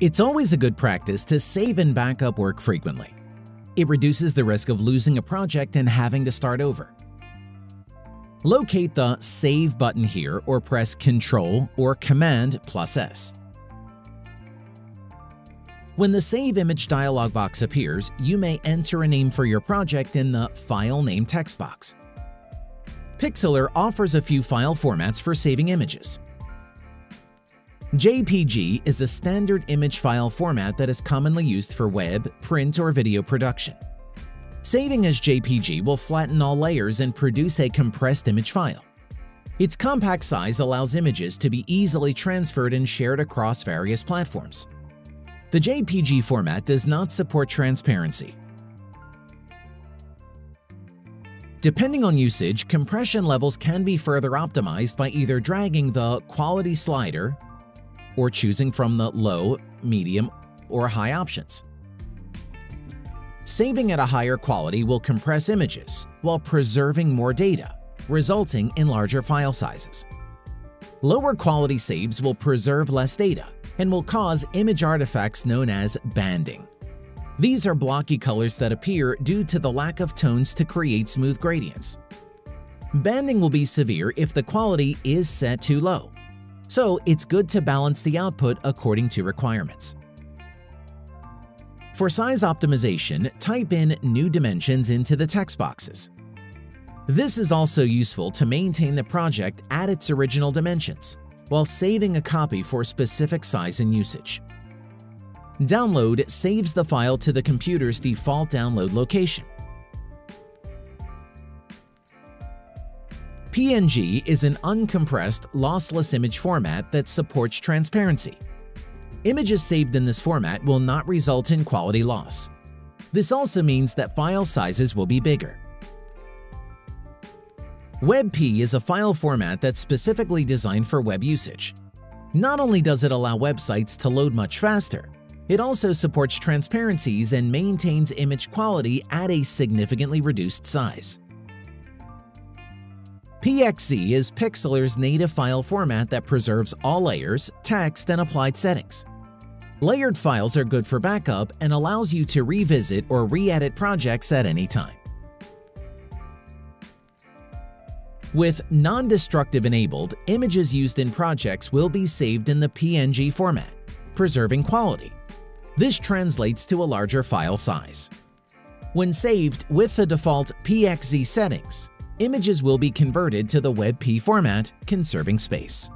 It's always a good practice to save and back up work frequently. It reduces the risk of losing a project and having to start over. Locate the Save button here or press Ctrl or Command plus S. When the Save Image dialog box appears, you may enter a name for your project in the File Name text box. Pixlr offers a few file formats for saving images. JPG is a standard image file format that is commonly used for web, print, or video production. Saving as JPG will flatten all layers and produce a compressed image file. Its compact size allows images to be easily transferred and shared across various platforms. The JPG format does not support transparency. Depending on usage, compression levels can be further optimized by either dragging the quality slider or choosing from the low, medium, or high options. Saving at a higher quality will compress images while preserving more data, resulting in larger file sizes. Lower quality saves will preserve less data and will cause image artifacts known as banding. These are blocky colors that appear due to the lack of tones to create smooth gradients. Banding will be severe if the quality is set too low, so it's good to balance the output according to requirements. For size optimization, type in new dimensions into the text boxes. This is also useful to maintain the project at its original dimensions, while saving a copy for specific size and usage. Download saves the file to the computer's default download location. PNG is an uncompressed, lossless image format that supports transparency. Images saved in this format will not result in quality loss. This also means that file sizes will be bigger. WebP is a file format that's specifically designed for web usage. Not only does it allow websites to load much faster, it also supports transparencies and maintains image quality at a significantly reduced size. PXZ is Pixlr's native file format that preserves all layers, text, and applied settings. Layered files are good for backup and allows you to revisit or re-edit projects at any time. With non-destructive enabled, images used in projects will be saved in the PNG format, preserving quality. This translates to a larger file size. When saved with the default PXZ settings, images will be converted to the WebP format, conserving space.